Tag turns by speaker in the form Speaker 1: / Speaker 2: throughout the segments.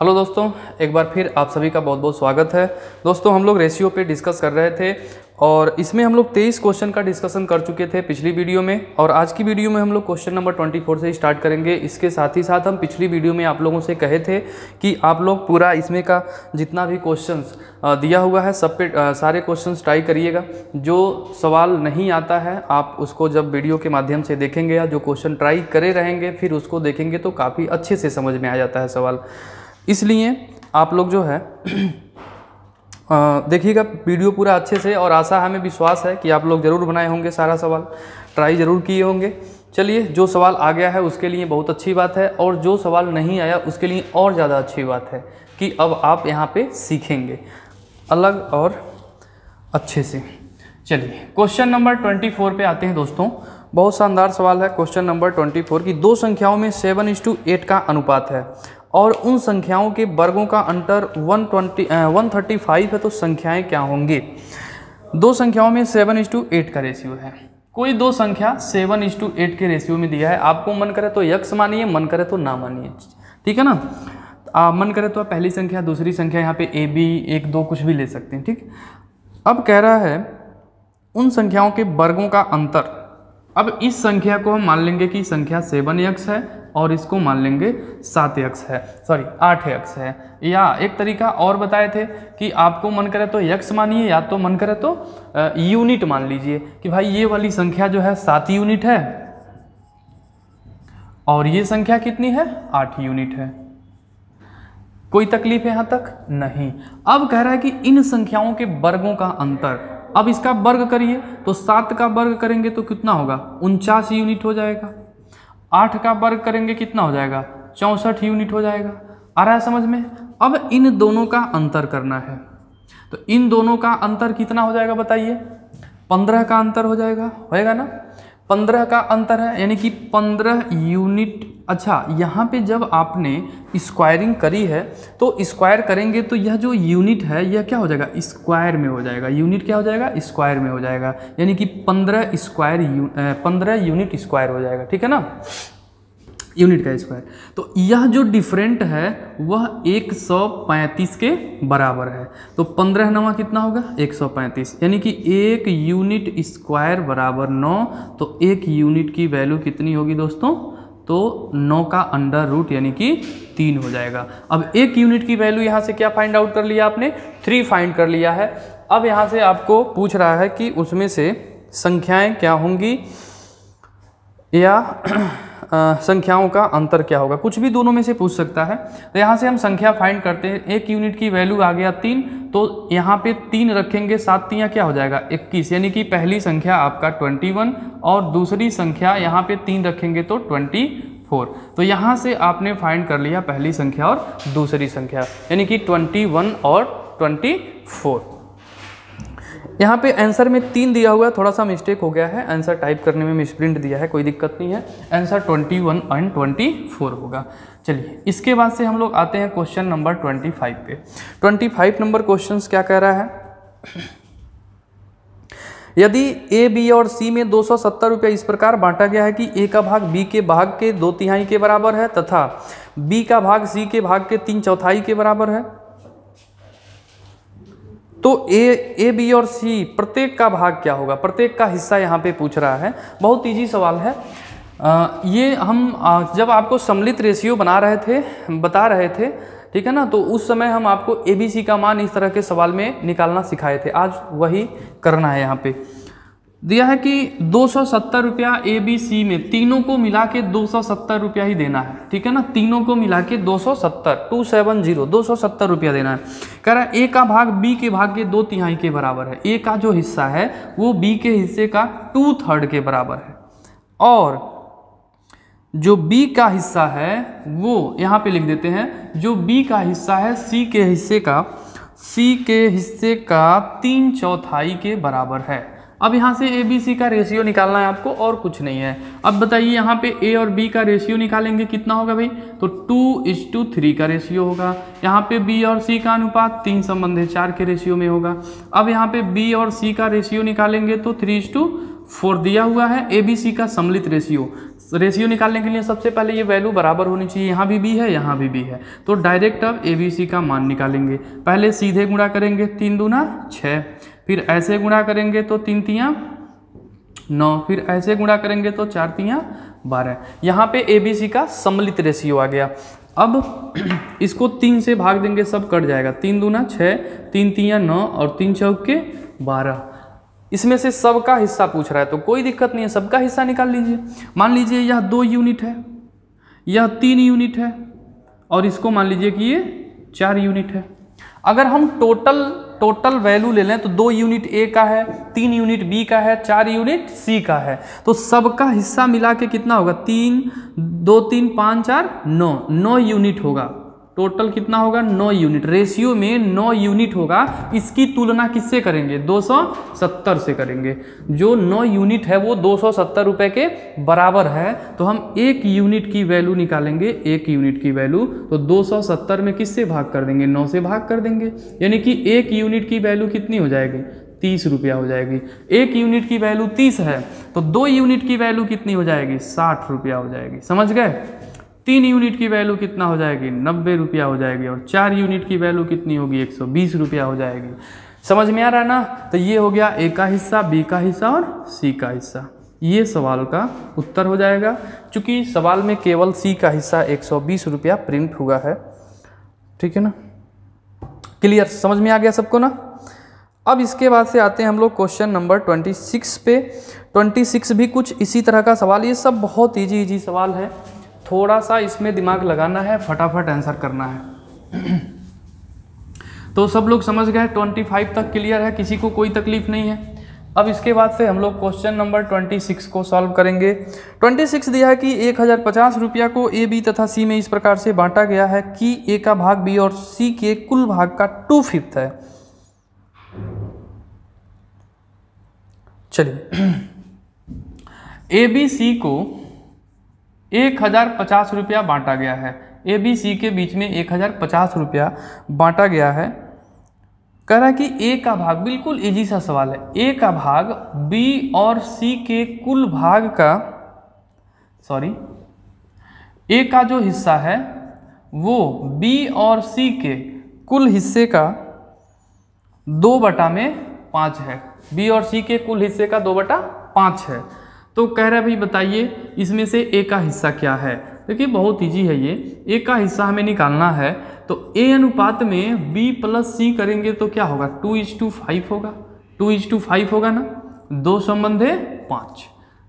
Speaker 1: Hello दोस्तों, एक बार फिर आप सभी का बहुत बहुत स्वागत है। दोस्तों, हम लोग रेशियो पे डिस्कस कर रहे थे और इसमें हम लोग 23 क्वेश्चन का डिस्कशन कर चुके थे पिछली वीडियो में और आज की वीडियो में हम लोग क्वेश्चन नंबर 24 से स्टार्ट करेंगे। इसके साथ ही साथ हम पिछली वीडियो में आप लोगों से कहे थे कि आप लोग पूरा इसमें का जितना भी क्वेश्चन दिया हुआ है, सब पे सारे क्वेश्चन ट्राई करिएगा। जो सवाल नहीं आता है, आप उसको जब वीडियो के माध्यम से देखेंगे या जो क्वेश्चन ट्राई करे रहेंगे, फिर उसको देखेंगे तो काफ़ी अच्छे से समझ में आ जाता है सवाल। इसलिए आप लोग जो है देखिएगा, वीडियो पूरा अच्छे से और आशा, हमें विश्वास है कि आप लोग ज़रूर बनाए होंगे सारा सवाल। ट्राई ज़रूर किए होंगे। चलिए, जो सवाल आ गया है उसके लिए बहुत अच्छी बात है और जो सवाल नहीं आया उसके लिए और ज़्यादा अच्छी बात है कि अब आप यहाँ पे सीखेंगे। अलग और अच्छे से। चलिए क्वेश्चन नंबर ट्वेंटी फोर पर आते हैं दोस्तों। बहुत शानदार सवाल है। क्वेश्चन नंबर ट्वेंटी फोर की दो संख्याओं में सेवन इज़ टू एट का अनुपात है। और उन संख्याओं के वर्गों का अंतर one twenty one thirty five है तो संख्याएँ क्या होंगी? दो संख्याओं में सेवन इज़ टू एट का रेशियो है। कोई दो संख्या सेवन इज़ टू एट के रेशियो में दिया है आपको मन करे तो यक्स मानिए मन करे तो ना मानिए ठीक है ना? आ, मन करे तो आप पहली संख्या दूसरी संख्या यहाँ पे ए बी एक दो कुछ भी ले सकते हैं ठीक? अब कह रहा है उन संख्याओं के वर्गों का अंतर अब इस संख्या को हम मान लेंगे कि संख्या सेवन यक्स है और इसको मान लेंगे सात यक्स है। सॉरी आठ यक्स है। या एक तरीका और बताए थे कि आपको मन करे तो यक्स मानिए, या तो मन करे तो यूनिट मान लीजिए कि भाई ये वाली संख्या जो है सात यूनिट है। और ये संख्या कितनी है? आठ यूनिट है। कोई तकलीफ़ है यहाँ तक? नहीं। अब कह रहा है कि इन संख्याओं के वर्गों का अंतर। अब इसका वर्ग करिए तो सात का वर्ग करेंगे तो कितना होगा? उनचास यूनिट हो जाएगा। आठ का वर्ग करेंगे कितना हो जाएगा? चौंसठ यूनिट हो जाएगा। आ रहा है समझ में? अब इन दोनों का अंतर करना है। तो इन दोनों का अंतर कितना हो जाएगा बताइए? पंद्रह का अंतर हो जाएगा। होएगा ना? पंद्रह का अंतर है, यानी कि पंद्रह यूनिट। अच्छा यहाँ पे जब आपने स्क्वायरिंग करी है तो स्क्वायर करेंगे तो यह जो यूनिट है, यह क्या हो जाएगा? स्क्वायर में हो जाएगा। यूनिट क्या हो जाएगा? स्क्वायर में हो जाएगा। यानी कि पंद्रह स्क्वायर पंद्रह यूनिट स्क्वायर हो जाएगा। ठीक है ना? यूनिट का स्क्वायर। तो यह जो डिफरेंट है, वह 135 के बराबर है। तो 15 नवा कितना होगा? 135 यानी कि एक यूनिट स्क्वायर बराबर 9 तो एक यूनिट की वैल्यू कितनी होगी दोस्तों? तो 9 का अंडर रूट यानी कि तीन हो जाएगा। अब एक यूनिट की वैल्यू यहाँ से क्या फाइंड आउट कर लिया आपने? थ्री फाइंड कर लिया है। अब यहाँ से आपको पूछ रहा है कि उसमें से संख्याएँ क्या होंगी? या संख्याओं का अंतर क्या होगा? कुछ भी दोनों में से पूछ सकता है। तो यहाँ से हम संख्या फाइंड करते हैं। एक यूनिट की वैल्यू आ गया तीन तो यहाँ पे तीन रखेंगे, सात तियाँ क्या हो जाएगा? इक्कीस, यानी कि पहली संख्या आपका ट्वेंटी वन और दूसरी संख्या यहाँ पे तीन रखेंगे तो ट्वेंटी फोर तो यहाँ से आपने फाइंड कर लिया पहली संख्या और दूसरी संख्या, यानी कि ट्वेंटी वन और ट्वेंटी फोर यहाँ पे आंसर में तीन दिया हुआ है, थोड़ा सा मिस्टेक हो गया है। आंसर टाइप करने में मिसप्रिंट दिया है, कोई दिक्कत नहीं है। आंसर 21 एंड 24 होगा। चलिए, इसके बाद से हम लोग आते हैं क्वेश्चन नंबर 25 पे। 25 नंबर क्वेश्चंस क्या कह रहा है? यदि ए बी और सी में दो सौ रुपया इस प्रकार बांटा गया है कि ए का भाग बी के भाग के दो तिहाई के बराबर है, तथा बी का भाग सी के भाग के तीन चौथाई के बराबर है तो ए ए बी और सी प्रत्येक का भाग क्या होगा? प्रत्येक का हिस्सा यहाँ पे पूछ रहा है। बहुत ईजी सवाल है। आ, ये हम आ, जब आपको सम्मिलित रेशियो बना रहे थे बता रहे थे ठीक है ना? तो उस समय हम आपको ए बी सी का मान इस तरह के सवाल में निकालना सिखाए थे। आज वही करना है यहाँ पे। दिया है कि दो सौ सत्तर रुपया ए बी सी में तीनों को मिला के दो सौ सत्तर रुपया ही देना है। ठीक है ना? तीनों को मिला के दो सौ सत्तर टू सेवन ज़ीरो दो सौ सत्तर रुपया देना है। कह रहा है ए का भाग बी के भाग के दो तिहाई के बराबर है। ए का जो हिस्सा है, वो बी के हिस्से का टू थर्ड के बराबर है। और जो बी का हिस्सा है, वो यहाँ पे लिख देते हैं, जो बी का हिस्सा है सी के हिस्से का सी के हिस्से का तीन चौथाई के बराबर है। अब यहाँ से ए बी सी का रेशियो निकालना है आपको, और कुछ नहीं है। अब बताइए यहाँ पे ए और बी का रेशियो निकालेंगे, कितना होगा भाई? तो टू इज़ टू थ्री का रेशियो होगा। यहाँ पे बी और सी का अनुपात तीन संबंध है, चार के रेशियो में होगा। अब यहाँ पे बी और सी का रेशियो निकालेंगे तो थ्री इज़ टू फोर दिया हुआ है। ए बी सी का सम्मिलित रेशियो रेशियो निकालने के लिए सबसे पहले ये वैल्यू बराबर होनी चाहिए। यहाँ भी बी है, यहाँ भी बी है। तो डायरेक्ट अब ए बी सी का मान निकालेंगे। पहले सीधे गुणा करेंगे, तीन दूना छः फिर ऐसे गुणा करेंगे तो तीन तियाँ नौ, फिर ऐसे गुणा करेंगे तो चार तियाँ बारह। यहाँ पे ए बी सी का सम्मिलित रेशियो आ गया। अब इसको तीन से भाग देंगे, सब कट जाएगा। तीन दूना छः तीन तियाँ नौ और तीन चौके बारह। इसमें से सबका हिस्सा पूछ रहा है तो कोई दिक्कत नहीं है, सबका हिस्सा निकाल लीजिए। मान लीजिए यह दो यूनिट है, यह तीन यूनिट है, और इसको मान लीजिए कि ये चार यूनिट है। अगर हम टोटल टोटल वैल्यू ले लें तो दो यूनिट ए का है, तीन यूनिट बी का है, चार यूनिट सी का है। तो सबका हिस्सा मिला के कितना होगा? तीन, दो, तीन, पाँच, चार, नौ। नौ यूनिट होगा। टोटल कितना होगा? नौ यूनिट। रेशियो में नौ यूनिट होगा। इसकी तुलना किससे करेंगे? 270 से करेंगे। जो नौ यूनिट है, वो दो सौ के बराबर है। तो हम एक यूनिट की वैल्यू निकालेंगे। एक यूनिट की वैल्यू। तो 270 में किससे भाग कर देंगे? नौ से भाग कर देंगे। यानी कि एक यूनिट की वैल्यू कितनी हो जाएगी? तीस रुपया हो जाएगी। एक यूनिट की वैल्यू तीस है तो दो यूनिट की वैल्यू कितनी हो जाएगी? साठ रुपया हो जाएगी। समझ गए? तीन यूनिट की वैल्यू कितना हो जाएगी? नब्बे रुपया हो जाएगी और चार यूनिट की वैल्यू कितनी होगी? एक सौ बीस रुपया हो जाएगी। समझ में आ रहा है ना? तो ये हो गया ए का हिस्सा बी का हिस्सा और सी का हिस्सा। ये सवाल का उत्तर हो जाएगा। क्योंकि सवाल में केवल सी का हिस्सा एक सौ बीस रुपया प्रिंट हुआ है, ठीक है ना? क्लियर? समझ में आ गया सबको ना? अब इसके बाद से आते हैं हम लोग क्वेश्चन नंबर ट्वेंटी सिक्स पे। ट्वेंटी सिक्स भी कुछ इसी तरह का सवाल, ये सब बहुत ईजी ईजी सवाल है। थोड़ा सा इसमें दिमाग लगाना है, फटाफट आंसर करना है। तो सब लोग समझ गए ट्वेंटी फाइव तक क्लियर है, किसी को कोई तकलीफ़ नहीं है। अब इसके बाद से हम लोग क्वेश्चन नंबर ट्वेंटी सिक्स को सॉल्व करेंगे। ट्वेंटी सिक्स दिया है कि एक हज़ार पचास रुपया को ए बी तथा सी में इस प्रकार से बांटा गया है कि ए का भाग बी और सी के कुल भाग का टू फिफ्थ है। चलिए। ए बी सी को एक हज़ार पचास रुपया बांटा गया है। ए बी सी के बीच में एक हज़ार पचास रुपया बांटा गया है। कह रहा है कि ए का भाग बिल्कुल इजी सा सवाल है। ए का भाग बी और सी के कुल भाग का सॉरी ए का जो हिस्सा है, वो बी और सी के कुल हिस्से का दो बटा में पाँच है। बी और सी के कुल हिस्से का दो बटा पाँच है। तो कह रहा है, भाई बताइए, इसमें से ए का हिस्सा क्या है? देखिए, बहुत ईजी है ये। ए का हिस्सा हमें निकालना है तो ए अनुपात में बी प्लस सी करेंगे तो क्या होगा? टू इज़ टू फाइव होगा। टू इज़ टू फाइव होगा ना? दो संबंधे पाँच।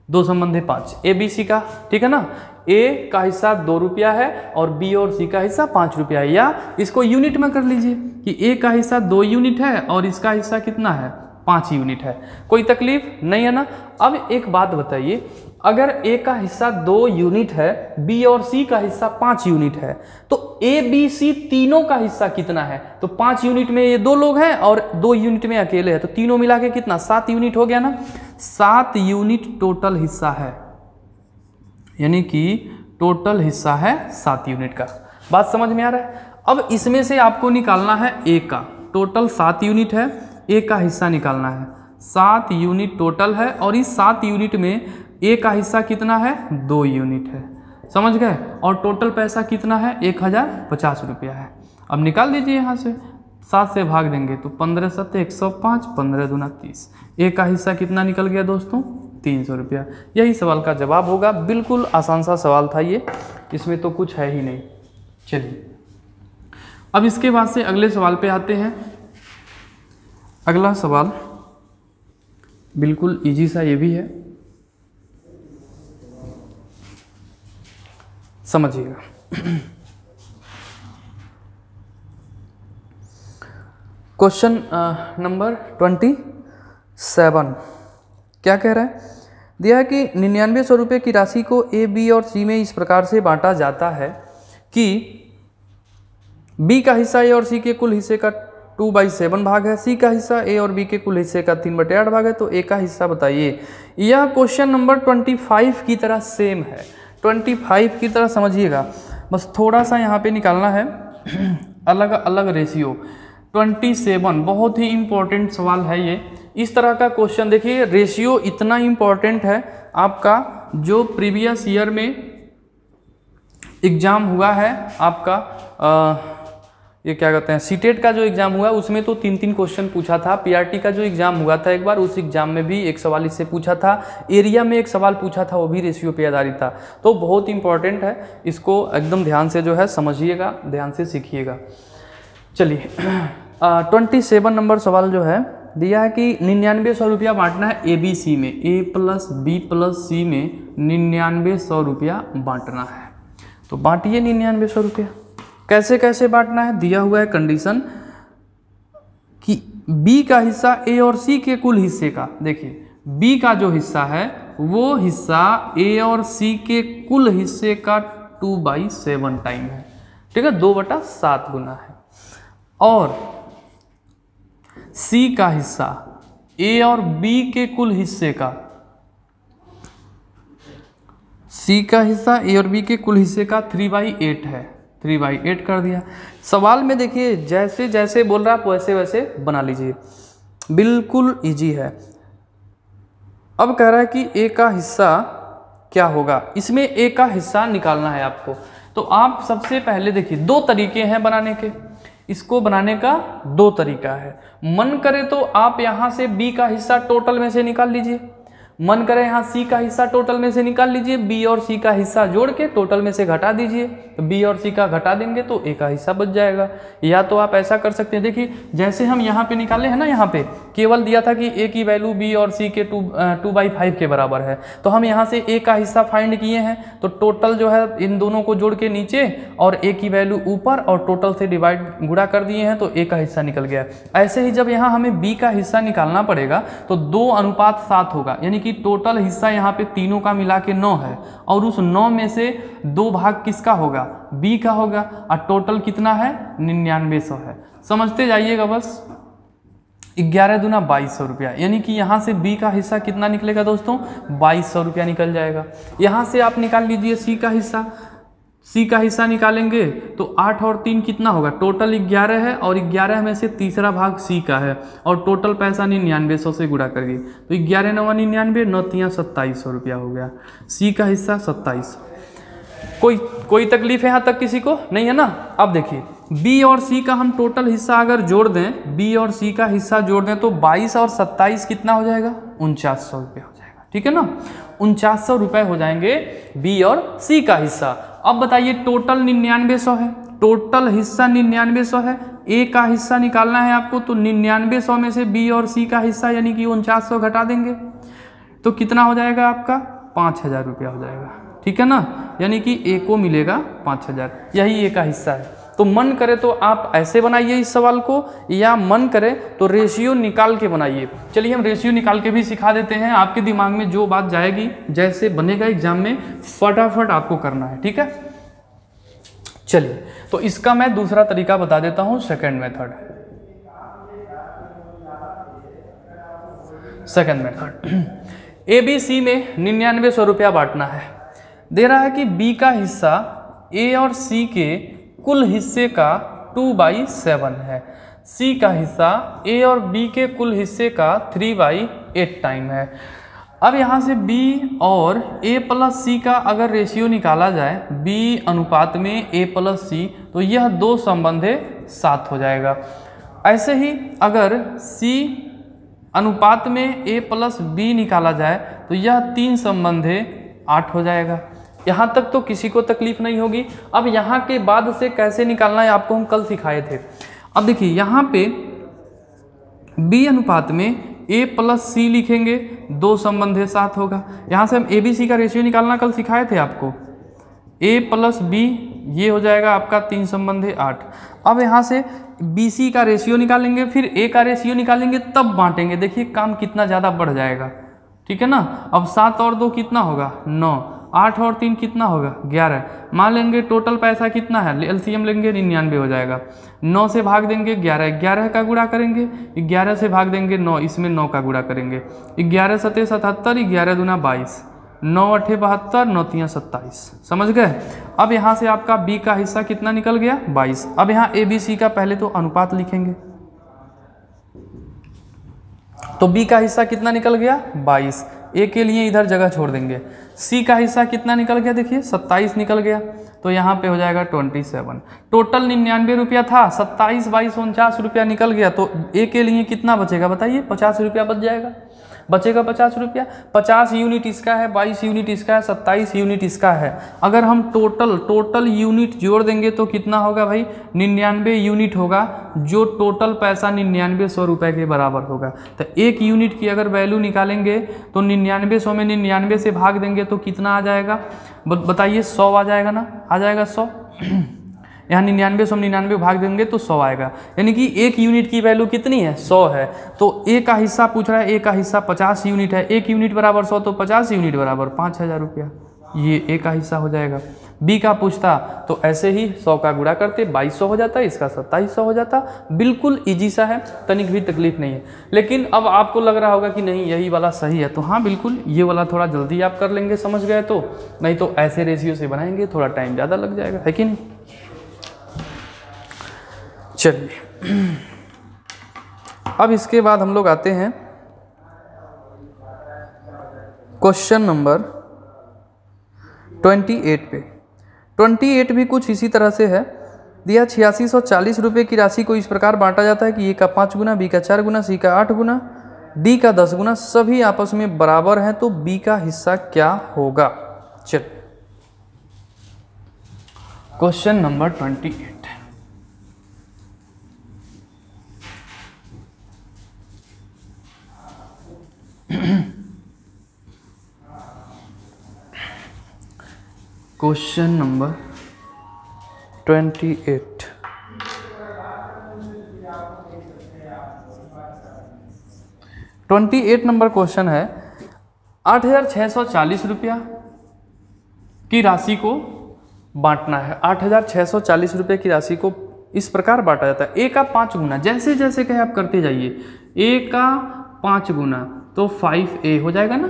Speaker 1: दो संबंधे पाँच। ए बी सी का, ठीक है ना? ए का हिस्सा दो रुपया है और बी और सी का हिस्सा पाँच रुपया है। या इसको यूनिट में कर लीजिए कि ए का हिस्सा दो यूनिट है और इसका हिस्सा कितना है? पाँच यूनिट है। कोई तकलीफ़ नहीं है ना? अब एक बात बताइए, अगर ए का हिस्सा दो यूनिट है बी और सी का हिस्सा पाँच यूनिट है तो ए बी सी तीनों का हिस्सा कितना है? तो पाँच यूनिट में ये दो लोग हैं और दो यूनिट में अकेले हैं तो तीनों मिला के कितना? सात यूनिट हो गया ना? सात यूनिट टोटल हिस्सा है। यानी कि टोटल हिस्सा है सात यूनिट का। बात समझ में आ रहा है? अब इसमें से आपको निकालना है ए का। टोटल सात यूनिट है ए का हिस्सा निकालना है। सात यूनिट टोटल है और इस सात यूनिट में ए का हिस्सा कितना है? दो यूनिट है। समझ गए? और टोटल पैसा कितना है? एक हज़ार पचास रुपया है। अब निकाल दीजिए यहाँ से। सात से भाग देंगे तो पंद्रह सत्त एक सौ पाँच, पंद्रह दूना तीस। ए का हिस्सा कितना निकल गया दोस्तों? तीन सौ रुपया। यही सवाल का जवाब होगा। बिल्कुल आसान सा सवाल था ये। इसमें तो कुछ है ही नहीं। चलिए। अब इसके बाद से अगले सवाल पे आते हैं। अगला सवाल। बिल्कुल इजी सा ये भी है। समझिएगा। क्वेश्चन नंबर ट्वेंटी सेवन क्या कह रहा है? दिया है कि निन्यानवे सौ रुपये की राशि को ए बी और सी में इस प्रकार से बांटा जाता है कि बी का हिस्सा ए और सी के कुल हिस्से का टू बाई सेवन भाग है सी का हिस्सा ए और बी के कुल हिस्से का तीन बटे आठ भाग है तो ए का हिस्सा बताइए। यह क्वेश्चन नंबर ट्वेंटी फाइव की तरह सेम है। ट्वेंटी फाइव की तरह समझिएगा। बस थोड़ा सा यहाँ पे निकालना है। अलग अलग रेशियो ट्वेंटी सेवन बहुत ही इम्पोर्टेंट सवाल है ये। इस तरह का क्वेश्चन देखिए रेशियो इतना इंपॉर्टेंट है। आपका जो प्रीवियस ईयर में एग्ज़ाम हुआ है आपका आ, ये क्या कहते हैं? सीटेट का जो एग्ज़ाम हुआ, उसमें तो तीन तीन क्वेश्चन पूछा था। पीआरटी का जो एग्ज़ाम हुआ था एक बार, उस एग्ज़ाम में भी एक सवाल इससे पूछा था। एरिया में एक सवाल पूछा था, वो भी रेशियो पे आधारित था। तो बहुत इंपॉर्टेंट है। इसको एकदम ध्यान से जो है समझिएगा, ध्यान से सीखिएगा। चलिए। ट्वेंटी सेवन नंबर सवाल जो है, दिया है कि निन्यानवे सौ रुपया बांटना है ए बी सी में। A plus B plus C में निन्यानवे सौ रुपया बांटना है। तो बांटिए निन्यानवे सौ रुपया। कैसे कैसे बांटना है? दिया हुआ है कंडीशन कि बी का हिस्सा ए और सी के कुल हिस्से का। देखिए बी का जो हिस्सा है, वो हिस्सा ए और सी के कुल हिस्से का टू बाई सेवन टाइम है। ठीक है? दो बटा सात गुना है। और सी का हिस्सा ए और बी के कुल हिस्से का सी का हिस्सा ए और बी के कुल हिस्से का थ्री बाई एट है। थ्री बाई एट कर दिया। सवाल में देखिए, जैसे जैसे बोल रहा आप, वैसे वैसे बना लीजिए। बिल्कुल इजी है। अब कह रहा है कि ए का हिस्सा क्या होगा? इसमें ए का हिस्सा निकालना है आपको। तो आप सबसे पहले देखिए, दो तरीके हैं बनाने के। इसको बनाने का दो तरीका है। मन करे तो आप यहाँ से बी का हिस्सा टोटल में से निकाल लीजिए। मन करे यहाँ सी का हिस्सा टोटल में से निकाल लीजिए बी और सी का हिस्सा जोड़ के टोटल में से घटा दीजिए। तो बी और सी का घटा देंगे तो ए का हिस्सा बच जाएगा। या तो आप ऐसा कर सकते हैं, देखिए, जैसे हम यहाँ पे निकाले हैं ना, यहाँ पे केवल दिया था कि ए की वैल्यू बी और सी के टू टू बाई फाइव के बराबर है। तो हम यहाँ से ए का हिस्सा फाइंड किए हैं तो टोटल जो है इन दोनों को जोड़ के नीचे और ए की वैल्यू ऊपर और टोटल से डिवाइड गुड़ा कर दिए हैं तो ए का हिस्सा निकल गया। ऐसे ही जब यहाँ हमें बी का हिस्सा निकालना पड़ेगा तो दो अनुपात सात होगा, यानी कि कि टोटल हिस्सा यहाँ पे तीनों का मिला के नौ है। और उस नौ में से दो भाग किसका होगा? बी का होगा। और टोटल कितना है? निन्यानवे सौ है। समझते जाइएगा बस। ग्यारह दुना बाईस सौ रुपया। यानी कि यहाँ से बी का हिस्सा कितना निकलेगा दोस्तों? बाईस सौ रुपया निकल जाएगा। यहाँ से आप निकाल लीजिए सी का हिस्सा। सी का हिस्सा निकालेंगे तो आठ और तीन कितना होगा? टोटल ग्यारह है और ग्यारह में से तीसरा भाग सी का है। और टोटल पैसा निन्यानवे सौ से गुड़ा करिए। तो ग्यारह नवा निन्यानवे, नौ तियाँ सत्ताईस सौ रुपया हो गया। सी का हिस्सा सत्ताईस कोई कोई तकलीफ़ है यहाँ तक किसी को? नहीं है ना? अब देखिए, बी और सी का हम टोटल हिस्सा अगर जोड़ दें, बी और सी का हिस्सा जोड़ दें तो बाईस और सत्ताईस कितना हो जाएगा? उनचास सौ रुपया हो जाएगा। ठीक है ना? उनचास सौ रुपये हो जाएँगे बी और सी का हिस्सा। अब बताइए टोटल निन्यानवे सौ है। टोटल हिस्सा निन्यानवे सौ है। ए का हिस्सा निकालना है आपको तो निन्यानवे सौ में से बी और सी का हिस्सा यानी कि उनचास सौ घटा देंगे। तो कितना हो जाएगा आपका? पाँच हज़ार रुपया हो जाएगा। ठीक है ना? यानी कि ए को मिलेगा पाँच हज़ार। यही ए का हिस्सा है। तो मन करे तो आप ऐसे बनाइए इस सवाल को, या मन करे तो रेशियो निकाल के बनाइए। चलिए हम रेशियो निकाल के भी सिखा देते हैं। आपके दिमाग में जो बात जाएगी, जैसे बनेगा एग्ज़ाम में, फटाफट आपको करना है, ठीक है? चलिए तो इसका मैं दूसरा तरीका बता देता हूँ second method second method A B C में निन्यानवे सौ रुपया बांटना है। दे रहा है कि बी का हिस्सा ए और सी के कुल हिस्से का टू बाई सेवन है। सी का हिस्सा ए और बी के कुल हिस्से का थ्री बाई एट टाइम है। अब यहाँ से b और a प्लस सी का अगर रेशियो निकाला जाए b अनुपात में a प्लस सी तो यह दो संबंधे सात हो जाएगा। ऐसे ही अगर c अनुपात में a प्लस बी निकाला जाए तो यह तीन संबंधे आठ हो जाएगा। यहाँ तक तो किसी को तकलीफ़ नहीं होगी। अब यहाँ के बाद से कैसे निकालना है, आपको हम कल सिखाए थे। अब देखिए, यहाँ पे b अनुपात में a प्लस सी लिखेंगे, दो संबंध है, सात होगा। यहाँ से हम ए बी सी का रेशियो निकालना कल सिखाए थे आपको। A प्लस बी ये हो जाएगा आपका तीन संबंध है, आठ। अब यहाँ से बी सी का रेशियो निकालेंगे, फिर a का रेशियो निकालेंगे, तब बांटेंगे। देखिए, काम कितना ज़्यादा बढ़ जाएगा। ठीक है ना? अब सात और दो कितना होगा? नौ। आठ और तीन कितना होगा? ग्यारह। मान लेंगे टोटल पैसा कितना है? एलसीएम लेंगे निन्यानवे हो जाएगा। नौ से भाग देंगे ग्यारह। ग्यारह का गुड़ा करेंगे। ग्यारह से भाग देंगे नौ। इसमें नौ का गुड़ा करेंगे। ग्यारह सतह सतहत्तर, ग्यारह दुना बाईस। नौ अठे बहत्तर, नौ तिया सत्ताईस। समझ गए? अब यहाँ से आपका बी का हिस्सा कितना निकल गया? बाईस। अब यहाँ ए बी सी का पहले तो अनुपात लिखेंगे। तो बी का हिस्सा कितना निकल गया? 22 ए के लिए इधर जगह छोड़ देंगे। सी का हिस्सा कितना निकल गया देखिए 27 निकल गया। तो यहाँ पे हो जाएगा 27 टोटल निन्यानवे रुपया था, सत्ताईस बाईस उनचास रुपया निकल गया। तो ए के लिए कितना बचेगा बताइए? पचास रुपया बच जाएगा। बचेगा पचास रुपया। पचास यूनिट इसका है, बाईस यूनिट इसका है, सत्ताईस यूनिट इसका है। अगर हम टोटल टोटल यूनिट जोड़ देंगे तो कितना होगा भाई? निन्यानवे यूनिट होगा, जो टोटल पैसा निन्यानवे सौ रुपये के बराबर होगा। तो एक यूनिट की अगर वैल्यू निकालेंगे तो निन्यानवे सौ में निन्यानवे से भाग देंगे तो कितना आ जाएगा? बताइए, सौ आ जाएगा ना? आ जाएगा सौ? यहाँ निन्यानवे सौ निन्यानवे भाग देंगे तो सौ आएगा। यानी कि एक यूनिट की वैल्यू कितनी है? सौ है। तो ए का हिस्सा पूछ रहा है ए का हिस्सा पचास यूनिट है। एक यूनिट बराबर सौ तो पचास यूनिट बराबर पाँच हज़ार रुपया। ये ए का हिस्सा हो जाएगा। बी का पूछता तो ऐसे ही सौ का गुड़ा करते, बाईस सौ हो जाता, इसका सत्ताईस सौ हो जाता। बिल्कुल इजी सा है, तनिक भी तकलीफ़ नहीं है। लेकिन अब आपको लग रहा होगा कि नहीं, यही वाला सही है। तो हाँ बिल्कुल, ये वाला थोड़ा जल्दी आप कर लेंगे, समझ गए तो। नहीं तो ऐसे रेशियो से बनाएँगे, थोड़ा टाइम ज़्यादा लग जाएगा। है कि नहीं? चलिए। अब इसके बाद हम लोग आते हैं क्वेश्चन नंबर ट्वेंटी एट पे। ट्वेंटी एट भी कुछ इसी तरह से है। दिया छियासी सौ चालीस रुपये की राशि को इस प्रकार बांटा जाता है कि ए का पाँच गुना, बी का चार गुना, सी का आठ गुना, डी का दस गुना, सभी आपस में बराबर हैं तो बी का हिस्सा क्या होगा? चल question number twenty eight. Question number twenty eight. Twenty eight number question है, आठ हज़ार छः सौ चालीस रुपया की राशि को बांटना है। आठ हज़ार छः सौ चालीस रुपये की राशि को इस प्रकार बांटा जाता है। ए का पाँच गुना, जैसे जैसे कहे आप करते जाइए। ए का पाँच गुना तो फाइव ए हो जाएगा ना?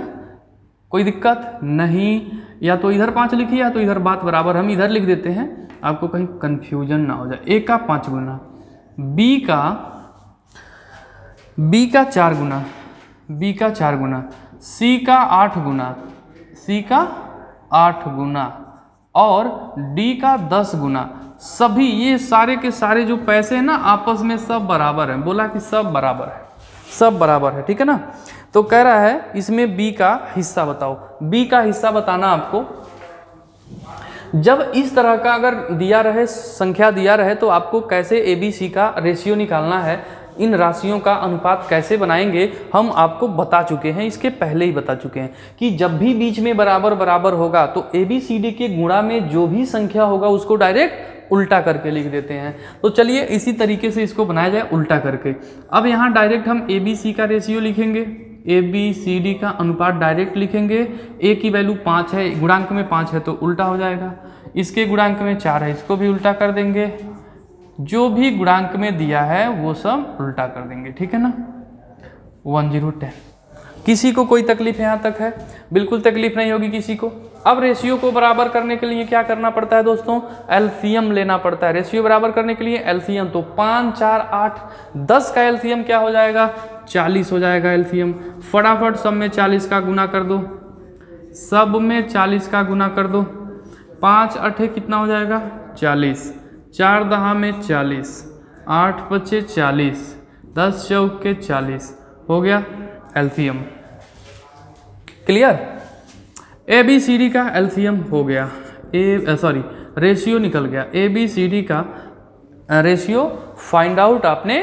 Speaker 1: कोई दिक्कत नहीं। या तो इधर पाँच लिखिए, या तो इधर बात बराबर, हम इधर लिख देते हैं। आपको कहीं कन्फ्यूज़न ना हो जाए। ए का पाँच गुना बी का बी का चार गुना बी का चार गुना सी का आठ गुना सी का आठ गुना, और डी का दस गुना। सभी ये सारे के सारे जो पैसे हैं ना, आपस में सब बराबर हैं। बोला कि सब बराबर है। सब बराबर है, ठीक है ना? तो कह रहा है, इसमें बी का हिस्सा बताओ। बी का हिस्सा बताना आपको, जब इस तरह का अगर दिया रहे, संख्या दिया रहे तो आपको कैसे ए बी सी का रेशियो निकालना है, इन राशियों का अनुपात कैसे बनाएँगे, हम आपको बता चुके हैं, इसके पहले ही बता चुके हैं कि जब भी बीच में बराबर बराबर होगा तो ए बी सी डी के गुणा में जो भी संख्या होगा, उसको डायरेक्ट उल्टा करके लिख देते हैं। तो चलिए इसी तरीके से इसको बनाया जाए उल्टा करके। अब यहाँ डायरेक्ट हम ए बी सी का रेशियो लिखेंगे। ए बी सी डी का अनुपात डायरेक्ट लिखेंगे। ए की वैल्यू पाँच है, गुणांक में पाँच है तो उल्टा हो जाएगा। इसके गुणांक में चार है, इसको भी उल्टा कर देंगे। जो भी गुणांक में दिया है, वो सब उल्टा कर देंगे, ठीक है ना? One zero ten. किसी को कोई तकलीफ़ यहाँ तक है? बिल्कुल तकलीफ़ नहीं होगी किसी को। अब रेशियो को बराबर करने के लिए क्या करना पड़ता है दोस्तों? एलसीएम लेना पड़ता है। रेशियो बराबर करने के लिए एलसीएम तो पाँच, चार, आठ, दस का एलसीएम क्या हो जाएगा? चालीस हो जाएगा एलसीएम फटाफट सब में चालीस का गुना कर दो। सब में चालीस का गुना कर दो। पाँच अठे कितना हो जाएगा? चालीस। चार दहा में चालीस। आठ पच्चे चालीस। दस चौक चालीस। हो गया LCM clear A B C D का एलसीएम हो गया। ए सॉरी रेशियो निकल गया। ए बी सी डी का रेशियो फाइंड आउट आपने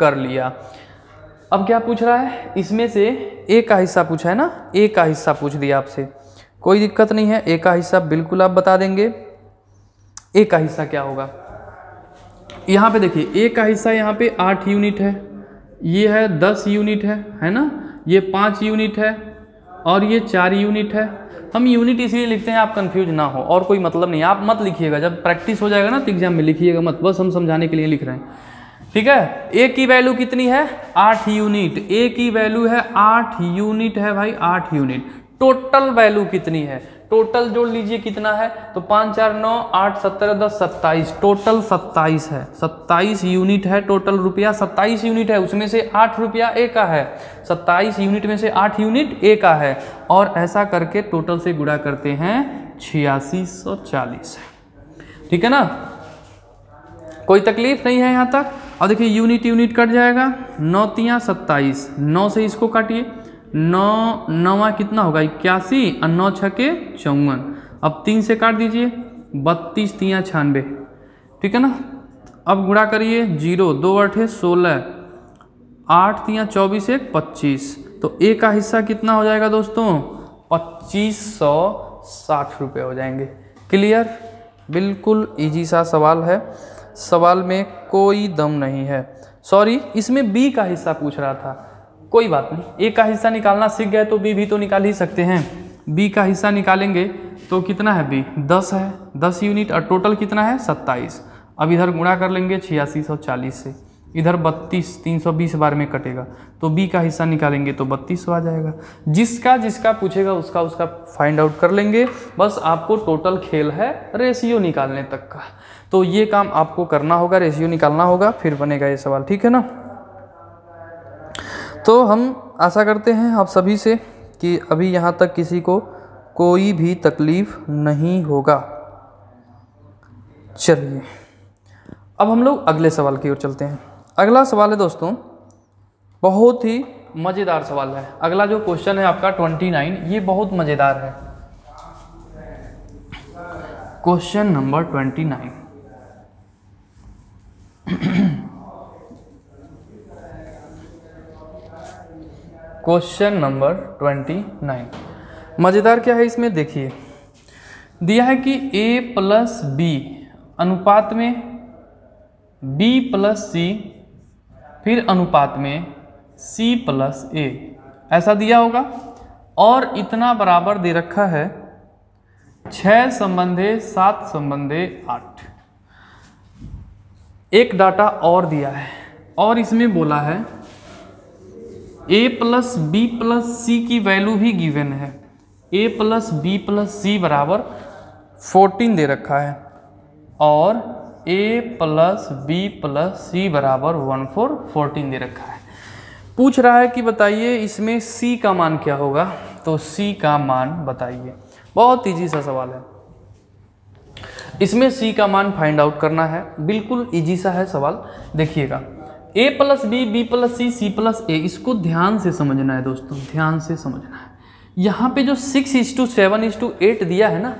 Speaker 1: कर लिया। अब क्या पूछ रहा है? इसमें से ए का हिस्सा पूछा है ना? ए का हिस्सा पूछ दिया आपसे। कोई दिक्कत नहीं है। ए का हिस्सा बिल्कुल आप बता देंगे। ए का हिस्सा क्या होगा? यहाँ पे देखिए ए का हिस्सा यहाँ पे आठ यूनिट है। ये है दस यूनिट है है ना? ये पाँच यूनिट है और ये चार यूनिट है। हम यूनिट इसलिए लिखते हैं, आप कंफ्यूज ना हो, और कोई मतलब नहीं आप मत लिखिएगा, जब प्रैक्टिस हो जाएगा ना तो एग्ज़ाम में लिखिएगा मत, बस हम समझाने के लिए लिख रहे हैं। ठीक है? ए की वैल्यू कितनी है? आठ यूनिट ए की वैल्यू है आठ यूनिट है भाई, आठ यूनिट टोटल वैल्यू कितनी है? टोटल जोड़ लीजिए कितना है तो पाँच, चार, नौ, आठ सत्तर दस, सत्ताईस। टोटल सत्ताईस है। सत्ताईस यूनिट है टोटल रुपया। सत्ताईस यूनिट है, उसमें से आठ रुपया ए का है। सत्ताईस यूनिट में से आठ यूनिट ए का है। और ऐसा करके टोटल से गुणा करते हैं छियासी सौ चालीस। ठीक है ना? कोई तकलीफ़ नहीं है यहाँ तक? और देखिए, यूनिट यूनिट कट जाएगा। नौ तियाँ सत्ताईस। नौ से इसको काटिए। नौ, नवा कितना होगा? इक्यासी और नौ छके चौवन। अब तीन से काट दीजिए। बत्तीस, तियाँ, छानबे। ठीक है ना? अब गुणा करिए। ज़ीरो, दो अठे, सोलह। आठ, तियाँ, चौबीस, एक, पच्चीस। तो ए का हिस्सा कितना हो जाएगा दोस्तों? पच्चीस सौ साठ रुपये हो जाएँगे। क्लियर? बिल्कुल इजी सा सवाल है। सवाल में कोई दम नहीं है। सॉरी इसमें बी का हिस्सा पूछ रहा था। कोई बात नहीं। ए का हिस्सा निकालना सीख गए तो बी भी तो निकाल ही सकते हैं। बी का हिस्सा निकालेंगे तो कितना है बी दस है। दस यूनिट और टोटल कितना है? सत्ताईस। अब इधर गुणा कर लेंगे छियासी सौ चालीस से। इधर बत्तीस, तीन सौ बीस बार में कटेगा। तो बी का हिस्सा निकालेंगे तो बत्तीस सौ आ जाएगा। जिसका जिसका पूछेगा उसका उसका फाइंड आउट कर लेंगे। बस आपको टोटल खेल है रेशियो निकालने तक का। तो ये काम आपको करना होगा रेशियो निकालना होगा, फिर बनेगा ये सवाल। ठीक है ना? तो हम आशा करते हैं आप सभी से कि अभी यहाँ तक किसी को कोई भी तकलीफ़ नहीं होगा। चलिए, अब हम लोग अगले सवाल की ओर चलते हैं। अगला सवाल है दोस्तों, बहुत ही मज़ेदार सवाल है। अगला जो क्वेश्चन है आपका ट्वेंटी नाइन, ये बहुत मज़ेदार है। Question number twenty nine. Question number twenty nine. मज़ेदार क्या है इसमें? देखिए, दिया है कि a प्लस बी अनुपात में, b प्लस सी फिर अनुपात में c प्लस ए ऐसा दिया होगा। और इतना बराबर दे रखा है छः संबंधे सात संबंधे आठ। एक डाटा और दिया है और इसमें बोला है a plus B plus C की वैल्यू भी गिवन है। A plus B plus C बराबर फोर्टीन दे रखा है और A plus B plus C बराबर वन फोर फोर्टीन दे रखा है। पूछ रहा है कि बताइए इसमें c का मान क्या होगा? तो c का मान बताइए। बहुत ईजी सा सवाल है। इसमें c का मान फाइंड आउट करना है। बिल्कुल इजी सा है सवाल। देखिएगा। A plus B B plus C C plus A इसको ध्यान से समझना है दोस्तों, ध्यान से समझना है। यहाँ पे जो six is to seven is to eight दिया है ना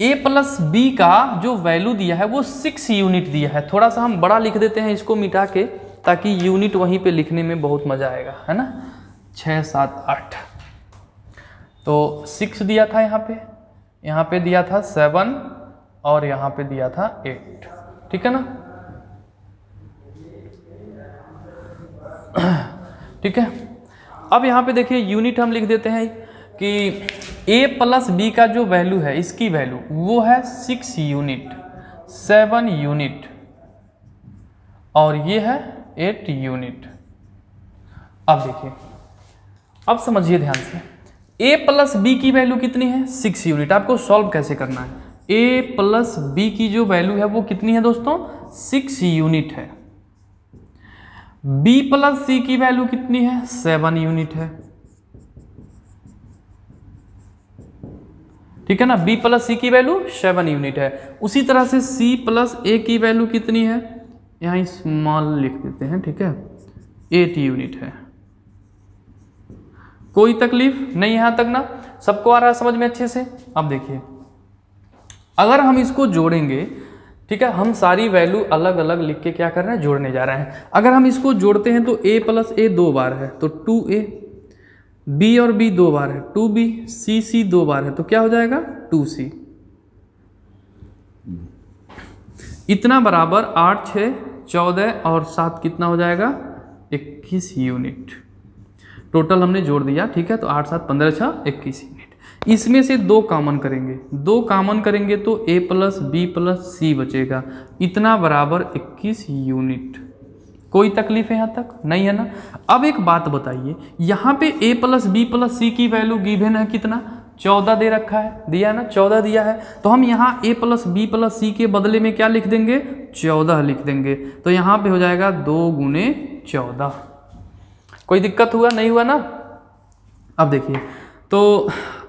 Speaker 1: ए प्लस बी का जो वैल्यू दिया है वो सिक्स यूनिट दिया है। थोड़ा सा हम बड़ा लिख देते हैं इसको मिटा के, ताकि यूनिट वहीं पे लिखने में बहुत मज़ा आएगा, है ना? छः सात, आठ। तो सिक्स दिया था यहाँ पे यहाँ पे दिया था सेवन और यहाँ पे दिया था एट ठीक है ना? ठीक है? अब यहाँ पे देखिए यूनिट हम लिख देते हैं कि a प्लस बी का जो वैल्यू है, इसकी वैल्यू वो है सिक्स यूनिट सेवन यूनिट और ये है एट यूनिट अब देखिए, अब समझिए ध्यान से। A प्लस बी की वैल्यू कितनी है? सिक्स यूनिट आपको सॉल्व कैसे करना है? A प्लस बी की जो वैल्यू है, वो कितनी है दोस्तों? सिक्स यूनिट है। B प्लस सी की वैल्यू कितनी है? सेवन यूनिट है। ठीक है ना? B प्लस सी की वैल्यू सेवन यूनिट है। उसी तरह से c प्लस ए की वैल्यू कितनी है? यहाँ स्मॉल लिख देते हैं, ठीक है? एट यूनिट है। कोई तकलीफ़? नहीं यहाँ तक ना? सबको आ रहा है समझ में अच्छे से? अब देखिए। अगर हम इसको जोड़ेंगे ठीक है? हम सारी वैल्यू अलग अलग लिख के क्या कर रहे हैं? जोड़ने जा रहे हैं। अगर हम इसको जोड़ते हैं तो a प्लस ए दो बार है तो टू ए बी और बी दो बार है टू बी सी सी दो बार है तो क्या हो जाएगा? टू सी इतना बराबर आठ छः चौदह और सात कितना हो जाएगा? इक्कीस यूनिट टोटल हमने जोड़ दिया, ठीक है? तो आठ, सात, पंद्रह छः इक्कीस यूनिट इसमें से दो कॉमन करेंगे। दो कॉमन करेंगे तो A plus B plus C बचेगा। इतना बराबर 21 यूनिट कोई तकलीफ़ है यहाँ तक? नहीं है ना? अब एक बात बताइए, यहाँ पे a plus B plus C की वैल्यू गिवन है कितना? चौदह दे रखा है। दिया है ना? चौदह दिया है। तो हम यहाँ A plus B plus C के बदले में क्या लिख देंगे? चौदह लिख देंगे। तो यहाँ पे हो जाएगा दो गुने चौदह। कोई दिक्कत हुआ? नहीं हुआ ना? अब देखिए। तो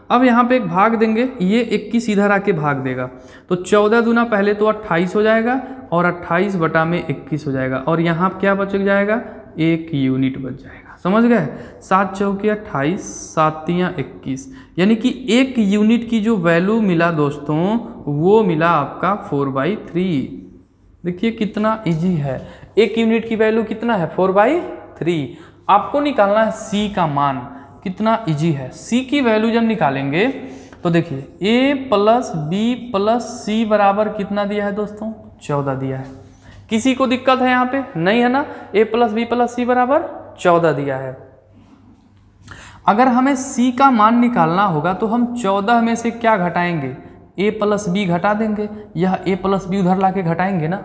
Speaker 1: अब यहाँ पे एक भाग देंगे, ये इक्कीस इधर आके भाग देगा। तो चौदह दुना पहले तो अट्ठाईस हो जाएगा और अट्ठाईस बटा में इक्कीस हो जाएगा और यहाँ क्या बच जाएगा? एक यूनिट बच जाएगा। समझ गए? सात चौकी अट्ठाईस सातियाँ इक्कीस। यानी कि एक यूनिट की जो वैल्यू मिला दोस्तों, वो मिला आपका फोर बाई थ्री। देखिए कितना इजी है। एक यूनिट की वैल्यू कितना है? Four by three. आपको निकालना है सी का मान। कितना इजी है? सी की वैल्यू जब निकालेंगे तो देखिए A plus B plus C बराबर कितना दिया है दोस्तों? चौदह दिया है। किसी को दिक्कत है यहाँ पे? नहीं है ना? A plus B plus C बराबर चौदह दिया है। अगर हमें सी का मान निकालना होगा तो हम चौदह में से क्या घटाएँगे? ए प्लस बी घटा देंगे। यह ए प्लस बी उधर लाके घटाएँगे ना?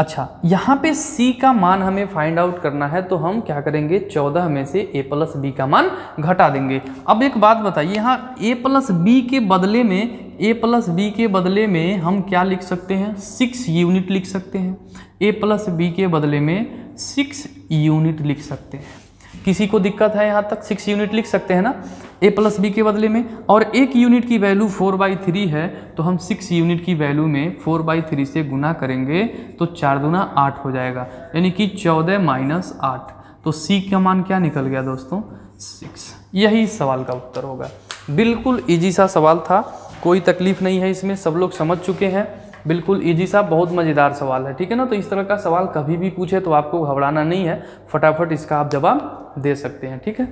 Speaker 1: अच्छा यहाँ पे c का मान हमें फाइंड आउट करना है तो हम क्या करेंगे? 14 में से a प्लस बी का मान घटा देंगे। अब एक बात बताइए, यहाँ a प्लस बी के बदले में, a प्लस बी के बदले में हम क्या लिख सकते हैं? सिक्स यूनिट लिख सकते हैं। A प्लस बी के बदले में सिक्स यूनिट लिख सकते हैं। किसी को दिक्कत है, यहाँ तक सिक्स यूनिट लिख सकते हैं ना? ए प्लस बी के बदले में, और एक यूनिट की वैल्यू फोर बाई थ्री है तो हम सिक्स यूनिट की वैल्यू में फोर बाई थ्री से गुना करेंगे तो चार दुना आठ हो जाएगा। यानी कि चौदह माइनस आठ। तो सी का मान क्या निकल गया दोस्तों? सिक्स यही सवाल का उत्तर होगा। बिल्कुल ईजी सा सवाल था, कोई तकलीफ़ नहीं है इसमें, सब लोग समझ चुके हैं। बिल्कुल ईजी सा बहुत मज़ेदार सवाल है ठीक है ना? तो इस तरह का सवाल कभी भी पूछे तो आपको घबराना नहीं है फटाफट इसका आप जवाब दे सकते हैं ठीक है?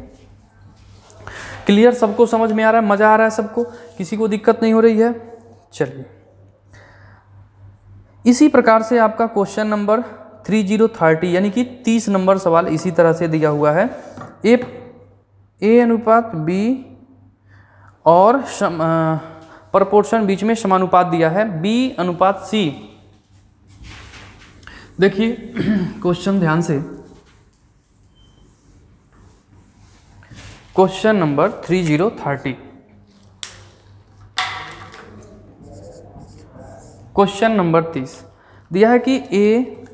Speaker 1: क्लियर सबको समझ में आ रहा है? मज़ा आ रहा है सबको? किसी को दिक्कत नहीं हो रही है? चलिए। इसी प्रकार से आपका question number three zero thirty यानी कि तीस नंबर सवाल इसी तरह से दिया हुआ है। ए ए अनुपात बी और आ, प्रपोर्शन बीच में समानुपात दिया है, बी अनुपात सी। देखिए, क्वेश्चन ध्यान से। Question number three zero thirty. Question number तीस। दिया है कि ए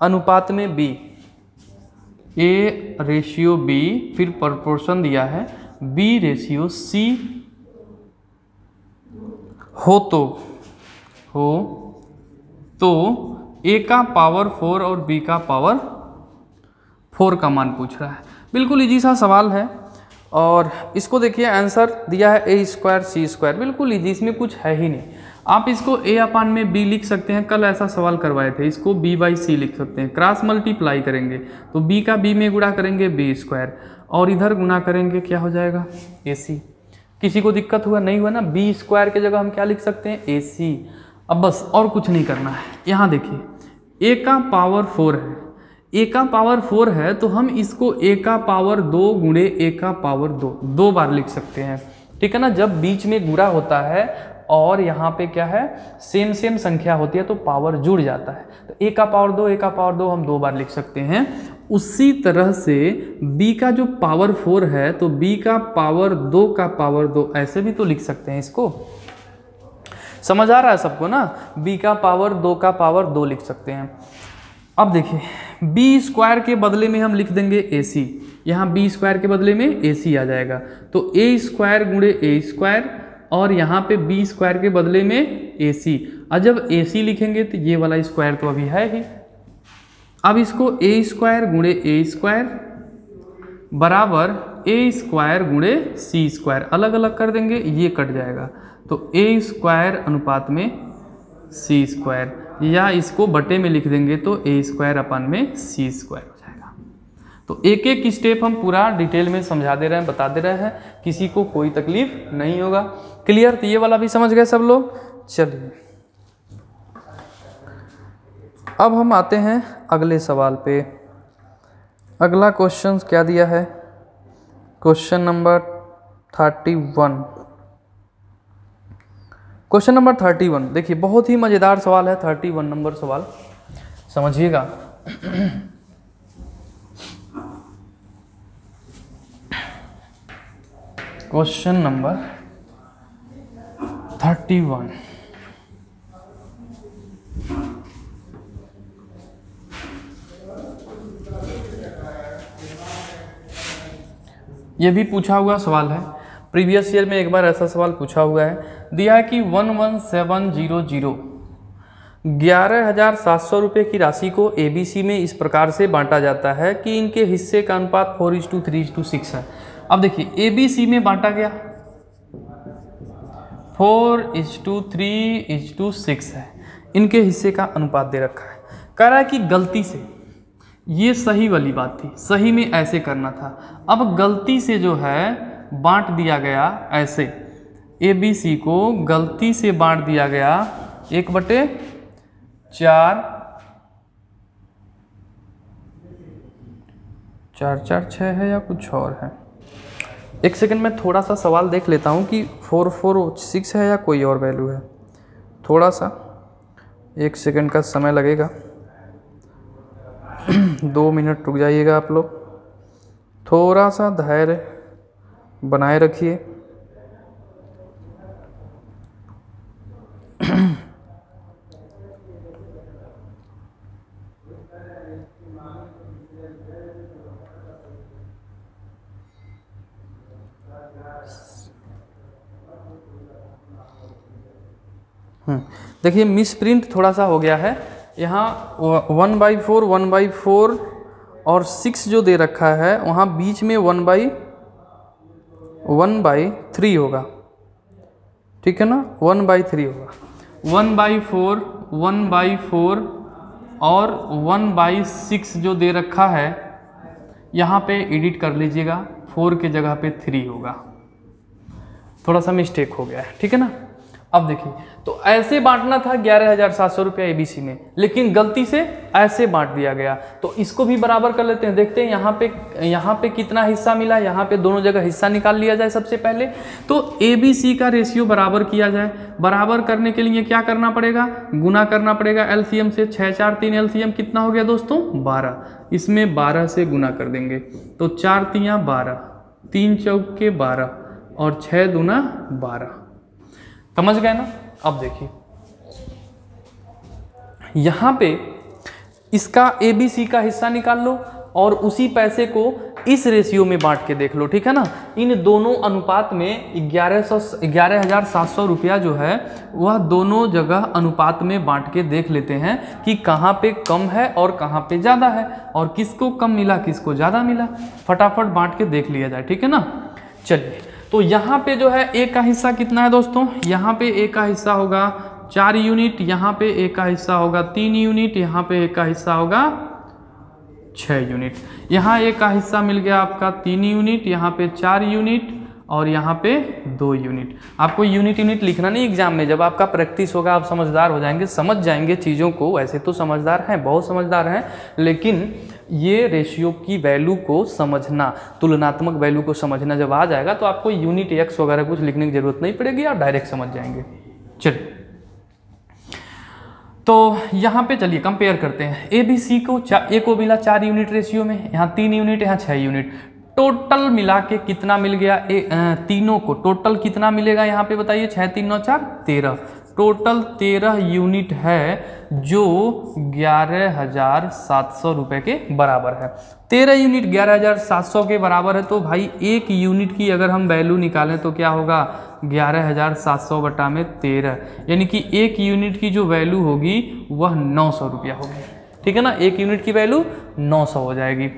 Speaker 1: अनुपात में बी, ए रेशियो बी, फिर प्रपोर्शन दिया है, बी रेशियो सी हो तो हो तो ए का पावर फोर और बी का पावर फोर का मान पूछ रहा है। बिल्कुल इजी सा सवाल है और इसको देखिए आंसर दिया है ए स्क्वायर सी स्क्वायर बिल्कुल इजी इसमें कुछ है ही नहीं। आप इसको ए अपान में बी लिख सकते हैं। कल ऐसा सवाल करवाए थे। इसको बी बाई सी लिख सकते हैं। क्रॉस मल्टीप्लाई करेंगे। तो बी का बी में गुणा करेंगे बी स्क्वायर और इधर गुणा करेंगे, क्या हो जाएगा? ए सी किसी को दिक्कत हुआ, नहीं हुआ ना बी स्क्वायर के जगह हम क्या लिख सकते हैं? ए सी अब बस और कुछ नहीं करना है। यहाँ देखिए ए का पावर फोर है। ए का पावर फोर है तो हम इसको ए का पावर दो गुणे ए का पावर दो दो बार लिख सकते हैं। ठीक है ना? जब बीच में गुणा होता है और यहाँ पे क्या है? सेम सेम संख्या होती है तो पावर जुड़ जाता है। तो ए का पावर दो ए का पावर दो हम दो बार लिख सकते हैं। उसी तरह से b का जो पावर फोर है तो b का पावर दो का पावर दो, ऐसे भी तो लिख सकते हैं इसको। समझ आ रहा है सबको ना? B का पावर दो का पावर दो लिख सकते हैं। अब देखिए बी स्क्वायर के बदले में हम लिख देंगे ए सी यहाँ बी स्क्वायर के बदले में ए सी आ जाएगा। तो ए स्क्वायर गुणे ए स्क्वायर और यहाँ पे बी स्क्वायर के बदले में ए सी और जब ए सी लिखेंगे तो ये वाला स्क्वायर तो अभी है ही। अब इसको ए स्क्वायर गुणे ए स्क्वायर बराबर ए स्क्वायर गुणे सी स्क्वायर अलग अलग कर देंगे, ये कट जाएगा। तो ए स्क्वायर अनुपात में सी स्क्वायर या इसको बटे में लिख देंगे तो ए स्क्वायर अपन में सी स्क्वायर हो जाएगा। तो एक एक स्टेप हम पूरा डिटेल में समझा दे रहे हैं, बता दे रहे हैं, किसी को कोई तकलीफ़ नहीं होगा। क्लियर तो ये वाला भी समझ गए सब लोग? चलिए। अब हम आते हैं अगले सवाल पे। अगला क्वेश्चन क्या दिया है? Question number thirty one question number thirty one देखिए, बहुत ही मज़ेदार सवाल है थर्टी वन नंबर सवाल। समझिएगा। क्वेश्चन नंबर थर्टी वन ये भी पूछा हुआ सवाल है। प्रीवियस ईयर में एक बार ऐसा सवाल पूछा हुआ है। दिया है कि one one seven zero zero. ग्यारह हज़ार सात सौ रुपये की राशि को एबीसी में इस प्रकार से बांटा जाता है कि इनके हिस्से का अनुपात four is to three is to six है। अब देखिए एबीसी में बांटा गया। Four is to three is to six है। इनके हिस्से का अनुपात दे रखा है। कह रहा है कि गलती से ये सही वाली बात थी, सही में ऐसे करना था। अब गलती से जो है, बांट दिया गया ऐसे। ए, बी, सी को गलती से बांट दिया गया एक बटे चार चार चार छः है या कुछ और है? एक सेकंड में थोड़ा सा सवाल देख लेता हूँ कि फोर फोर, सिक्स है या कोई और वैल्यू है। थोड़ा सा एक सेकंड का समय लगेगा। दो मिनट रुक जाइएगा आप लोग। थोड़ा सा धैर्य बनाए रखिए। हम्म, देखिए मिस प्रिंट थोड़ा सा हो गया है। यहाँ one by four one by four और सिक्स जो दे रखा है, वहाँ बीच में one by one by three होगा। ठीक है ना? वन बाई थ्री होगा। One by four one by four और वन बाई सिक्स जो दे रखा है, यहाँ पे एडिट कर लीजिएगा। फोर के जगह पे थ्री होगा। थोड़ा सा मिस्टेक हो गया है। ठीक है ना? अब देखिए तो ऐसे बांटना था ग्यारह हज़ार सात सौ रुपया एबीसी में, लेकिन गलती से ऐसे बांट दिया गया। तो इसको भी बराबर कर लेते हैं, देखते हैं यहाँ पे यहाँ पे कितना हिस्सा मिला, यहाँ पे दोनों जगह हिस्सा निकाल लिया जाए सबसे पहले। तो ए बी सी का रेशियो बराबर किया जाए। बराबर करने के लिए क्या करना पड़ेगा? गुना करना पड़ेगा एलसीएम से। छः, चार, तीन एलसीएम कितना हो गया दोस्तों? बारह। इसमें बारह से गुना कर देंगे। तो चार तियाँ बारह, तीन चौक के बारह और छः दूना बारह। समझ गए ना? अब देखिए। यहाँ पे इसका ए बी सी का हिस्सा निकाल लो और उसी पैसे को इस रेशियो में बांट के देख लो, ठीक है ना? इन दोनों अनुपात में ग्यारह सौ, ग्यारह हज़ार सात सौ रुपया जो है, वह दोनों जगह अनुपात में बांट के देख लेते हैं कि कहाँ पे कम है और कहाँ पे ज़्यादा है और किसको कम मिला, किसको ज़्यादा मिला। फटाफट बांट के देख लिया जाए, ठीक है ना? चलिए। तो यहाँ पे जो है ए का हिस्सा कितना है दोस्तों? यहाँ पे ए का हिस्सा होगा चार यूनिट, यहाँ पे ए का हिस्सा होगा तीन यूनिट, यहाँ पे ए का हिस्सा होगा छः यूनिट। यहाँ ए का हिस्सा मिल गया आपका तीन यूनिट, यहाँ पे चार यूनिट और यहाँ पे दो यूनिट आपको यूनिट यूनिट लिखना नहीं एग्ज़ाम में। जब आपका प्रैक्टिस होगा, आप समझदार हो जाएँगे, समझ जाएँगे चीज़ों को। वैसे तो समझदार हैं, बहुत समझदार हैं, लेकिन ये रेशियो की वैल्यू को समझना, तुलनात्मक वैल्यू को समझना जब आ जाएगा तो आपको यूनिट एक्स वगैरह कुछ लिखने की ज़रूरत नहीं पड़ेगी, आप डायरेक्ट समझ जाएँगे। चलिए। तो यहाँ पे चलिए कंपेयर करते हैं। ए बी सी को ए को मिला चार यूनिट रेशियो में, यहाँ तीन यूनिट यहाँ छः यूनिट टोटल मिला के कितना मिल गया? ए आ, तीनों को। टोटल कितना मिलेगा यहाँ पे बताइए? छः तीन नौ चार तेरह। टोटल तेरह यूनिट है जो ग्यारह हज़ार सात सौ रुपये के बराबर है। तेरह यूनिट ग्यारह हज़ार सात सौ के बराबर है तो भाई एक यूनिट की अगर हम वैल्यू निकालें तो क्या होगा? ग्यारह हज़ार सात सौ बटा में तेरह। यानी कि एक यूनिट की जो वैल्यू होगी वह नौ सौ रुपया होगी। ठीक है ना? एक यूनिट की वैल्यू नौ सौ हो जाएगी।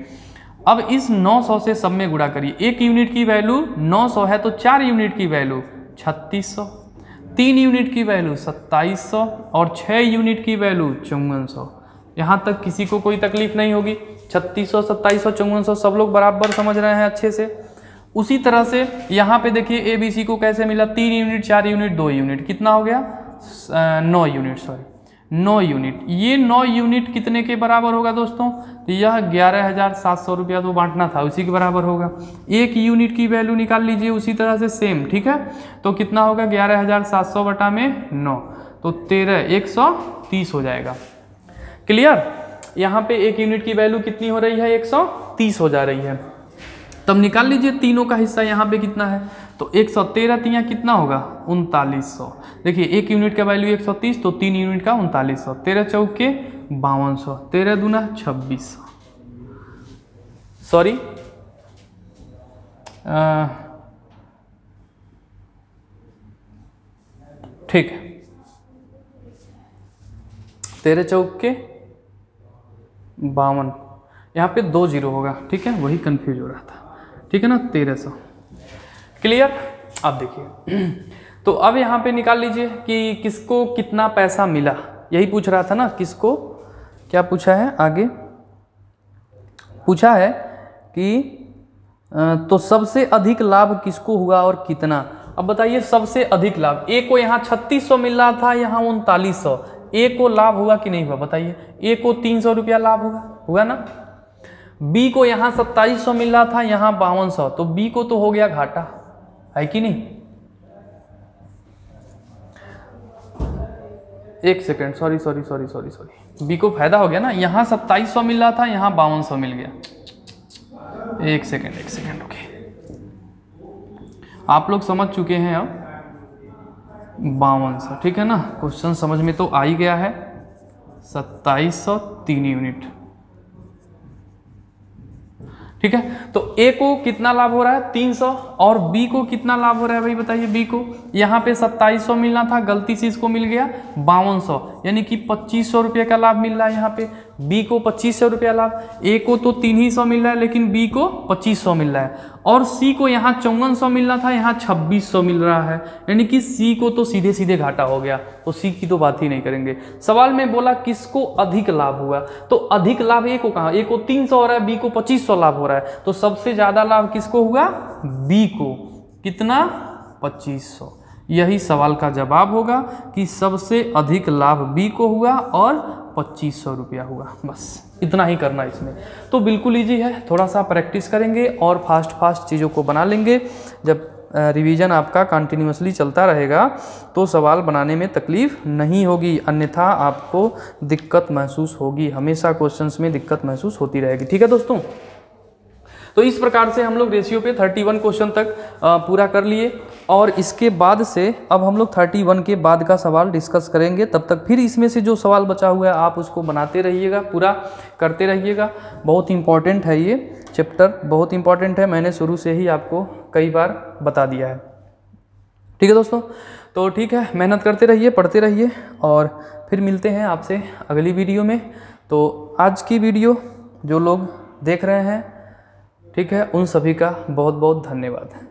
Speaker 1: अब इस 900 से सब में गुणा करिए। एक यूनिट की वैल्यू 900 है तो चार यूनिट की वैल्यू 3600 तीन यूनिट की वैल्यू 2700 और छः यूनिट की वैल्यू चौवन सौ। यहाँ तक किसी को कोई तकलीफ़ नहीं होगी। छत्तीस सौ, सत्ताईस सौ, चौवन सौ सब लोग बराबर समझ रहे हैं अच्छे से। उसी तरह से यहाँ पे देखिए ए बी सी को कैसे मिला? तीन यूनिट, चार यूनिट, दो यूनिट। कितना हो गया? नौ यूनिट सॉरी नौ यूनिट। ये नौ यूनिट कितने के बराबर होगा दोस्तों? तो यह ग्यारह हज़ार सात सौ रुपया तो बांटना था, उसी के बराबर होगा। एक यूनिट की वैल्यू निकाल लीजिए, उसी तरह से सेम ठीक है? तो कितना होगा? ग्यारह हज़ार सात सौ बटा में नौ। तो तेरह, एक सौ तीस हो जाएगा। क्लियर यहाँ पे एक यूनिट की वैल्यू कितनी हो रही है? एक सौ तीस हो जा रही है। तब निकाल लीजिए, तीनों का हिस्सा यहाँ पे कितना है? तो एक सौ तेरह तिया कितना होगा? उनतालीस सौ। देखिए, एक यूनिट का वैल्यू एक सौ तीस तो तीन यूनिट का उनतालीस सौ। तेरह चौके, बावन सौ। तेरह दूना, छब्बीस सौ। सॉरी ठीक है। तेरह चौक के बावन। यहाँ पे दो ज़ीरो होगा, ठीक है? वही कंफ्यूज हो रहा था। ठीक है ना? तेरह सौ। क्लियर अब देखिए। तो अब यहाँ पे निकाल लीजिए कि किसको कितना पैसा मिला। यही पूछ रहा था ना, किसको? क्या पूछा है आगे? पूछा है कि तो सबसे अधिक लाभ किसको हुआ और कितना? अब बताइए सबसे अधिक लाभ। ए को यहाँ छत्तीस सौ मिल रहा था, यहाँ उनतालीस सौ। ए को लाभ हुआ कि नहीं हुआ? बताइए। ए को तीन सौ रुपया लाभ हुआ? हुआ ना? बी को यहाँ सत्ताईस सौ मिल रहा था, यहाँ बावन सौ। तो बी को तो हो गया घाटा। है कि नहीं? एक second sorry sorry sorry sorry sorry B को फ़ायदा हो गया ना? यहाँ सत्ताईस सौ मिल रहा था, यहाँ बावन सौ मिल गया। एक सेकेंड एक सेकेंड ओके आप लोग समझ चुके हैं अब? बावन सौ, ठीक है ना? क्वेश्चन समझ में तो आ ही गया है। सत्ताईस सौ तीन यूनिट। ठीक है? तो ए को कितना लाभ हो रहा है? 300 और बी को कितना लाभ हो रहा है भाई बताइए बी को? यहाँ पे 2700 मिलना था, गलती से इसको मिल गया, बावन यानी कि पच्चीस सौ रुपये का लाभ मिल रहा है यहाँ पे। बी को पच्चीस सौ रुपया लाभ, ए को तो तीन ही सौ मिल रहा है, लेकिन बी को पच्चीस सौ मिल रहा है। और सी को यहाँ चौवन सौ मिलना था, यहाँ छब्बीस सौ मिल रहा है। यानी कि सी को तो सीधे सीधे घाटा हो गया तो सी की तो बात ही नहीं करेंगे। सवाल में बोला, किसको अधिक लाभ हुआ? तो अधिक लाभ ए को कहा? ए को तीन सौ हो रहा है, बी को पच्चीस सौ लाभ हो रहा है। तो सबसे ज़्यादा लाभ किसको हुआ? बी को। कितना? पच्चीस सौ। यही सवाल का जवाब होगा कि सबसे अधिक लाभ बी को हुआ और पच्चीस सौ रुपया हुआ। बस, इतना ही करना इसमें। तो बिल्कुल ईजी है, थोड़ा सा प्रैक्टिस करेंगे और फास्ट फास्ट चीज़ों को बना लेंगे। जब रिवीजन आपका कंटिन्यूसली चलता रहेगा तो सवाल बनाने में तकलीफ़ नहीं होगी, अन्यथा आपको दिक्कत महसूस होगी। हमेशा क्वेश्चंस में दिक्कत महसूस होती रहेगी। ठीक है दोस्तों? तो इस प्रकार से हम लोग रेशियो पे 31 क्वेश्चन तक पूरा कर लिए। और इसके बाद से अब हम लोग 31 के बाद का सवाल डिस्कस करेंगे। तब तक फिर इसमें से जो सवाल बचा हुआ है, आप उसको बनाते रहिएगा, पूरा करते रहिएगा। बहुत इंपॉर्टेंट है ये चैप्टर बहुत इंपॉर्टेंट है। मैंने शुरू से ही आपको कई बार बता दिया है। ठीक है दोस्तों? तो ठीक है, मेहनत करते रहिए, पढ़ते रहिए और फिर मिलते हैं आपसे अगली वीडियो में। तो आज की वीडियो जो लोग देख रहे हैं ठीक है? उन सभी का बहुत बहुत धन्यवाद।